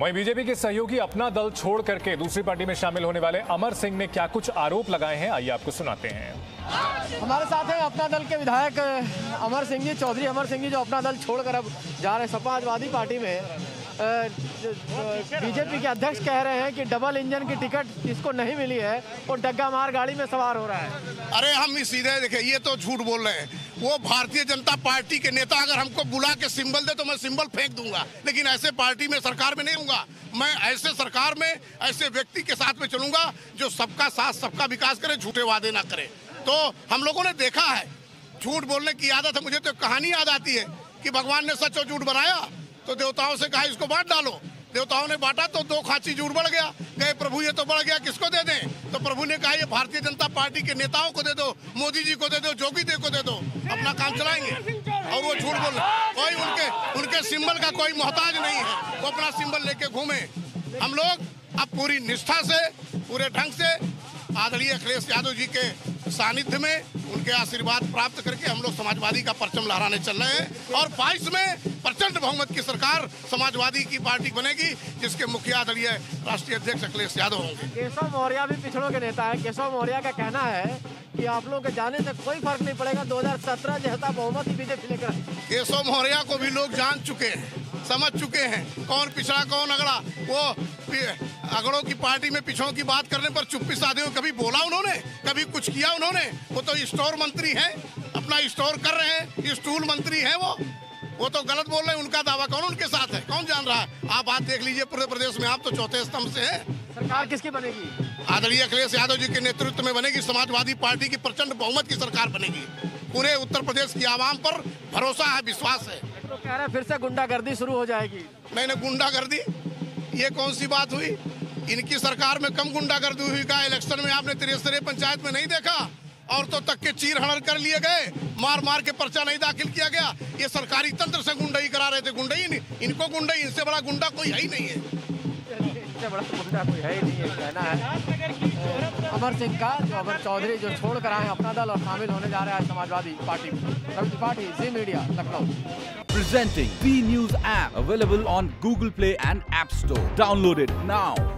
वहीं बीजेपी के सहयोगी अपना दल छोड़ करके दूसरी पार्टी में शामिल होने वाले अमर सिंह ने क्या कुछ आरोप लगाए हैं? आइए आपको सुनाते हैं। हमारे साथ हैं अपना दल के विधायक, अमर सिंह जी चौधरी अमर सिंह जी जो अपना दल छोड़कर अब जा रहे हैं, समाजवादी पार्टी में। बीजेपी के अध्यक्ष कह रहे हैं कि डबल इंजन की टिकट जिसको नहीं मिली है वो डग्गा मार गाड़ी में सवार हो रहा है। अरे हम सीधे देखे, ये तो झूठ बोल रहे हैं। वो भारतीय जनता पार्टी के नेता अगर हमको बुला के सिंबल दे तो मैं सिंबल फेंक दूँगा। लेकिन ऐसे पार्टी में सरकार में नहीं हूँ मैं ऐसे सरकार में, ऐसे व्यक्ति के साथ में चलूँगा जो सबका साथ, सबका विकास करे, झूठे वादे ना करे। तो हम लोगों ने देखा है, झूठ बोलने की आदत है। मुझे तो कहानी याद आती है कि भगवान ने सच और झूठ बनाया। तो देवताओं से कहा, इसको बांट डालो। देवताओं ने बांटा तो दो खांची जूड़ बढ़ गया। गए प्रभु, ये तो बढ़ गया, किसको दे दें? तो प्रभु ने कहा, ये भारतीय जनता पार्टी के नेताओं को दे दो, मोदी जी को दे दो, जोगी दे को दे दो, अपना काम चलाएँगे। और वो झूठ बोल कोई उनके उनके सिंबल का कोई मोहताज नहीं है। वो अपना सिंबल लेके घूमे। हम लोग अब पूरी निष्ठा से, पूरे ढंग से आदरणीय अखिलेश यादव जी के सानिध्य में उनके आशीर्वाद प्राप्त करके हम लोग समाजवादी का परचम लहराने चल रहे हैं और बाईस में प्रचंड बहुमत की सरकार समाजवादी की पार्टी बनेगी जिसके मुखिया दलीय राष्ट्रीय अध्यक्ष अखिलेश यादव होंगे। केशव मौर्य भी पिछड़ों के नेता है। केशव मौर्य का कहना है कि आप लोगों के जाने से कोई फ़र्क नहीं पड़ेगा। 2017 जैसा बहुमत ही बीजेपी लेकर केशव मौर्य को भी लोग जान चुके हैं समझ चुके हैं। कौन पिछड़ा कौन अगड़ा वो अगड़ों की पार्टी में पिछड़ों की बात करने पर चुप्पी साधे हो कभी बोला उन्होंने कभी कुछ किया उन्होंने? वो तो स्टोर मंत्री है अपना स्टोर कर रहे हैं स्टूल मंत्री है वो। वो तो गलत बोल रहे हैं उनका दावा कौन उनके साथ है? कौन जान रहा है? आप बात देख लीजिए पूरे प्रदेश में आप तो चौथे स्तंभ से है। सरकार किसकी बनेगी? आदरणीय अखिलेश यादव जी के नेतृत्व में बनेगी समाजवादी पार्टी की प्रचंड बहुमत की सरकार बनेगी। पूरे उत्तर प्रदेश की आवाम पर भरोसा है विश्वास है। तो कह रहे फिर से गुंडागर्दी शुरू हो जाएगी। नहीं नहीं गुंडागर्दी? ये कौन सी बात हुई? इनकी सरकार में कम गुंडागर्दी हुई का इलेक्शन में आपने त्रिस्तरीय पंचायत में नहीं देखा? औरतों तक के चीर हड़र कर लिए गए मार मार के पर्चा नहीं दाखिल किया गया। ये सरकारी तंत्र से गुंडई करा रहे थे गुंडई नहीं इनको गुंडई इनसे बड़ा गुंडा कोई है ही नहीं है। इससे बड़ा गुंडा कोई है ही नहीं है कहना है। अमर सिंह का जो अमर चौधरी जो छोड़ कर आए अपना दल और शामिल होने जा रहा है Samajwadi party Ravi Tripathi ji media Lucknow. Presenting B News app available on Google Play and App Store. Download it now.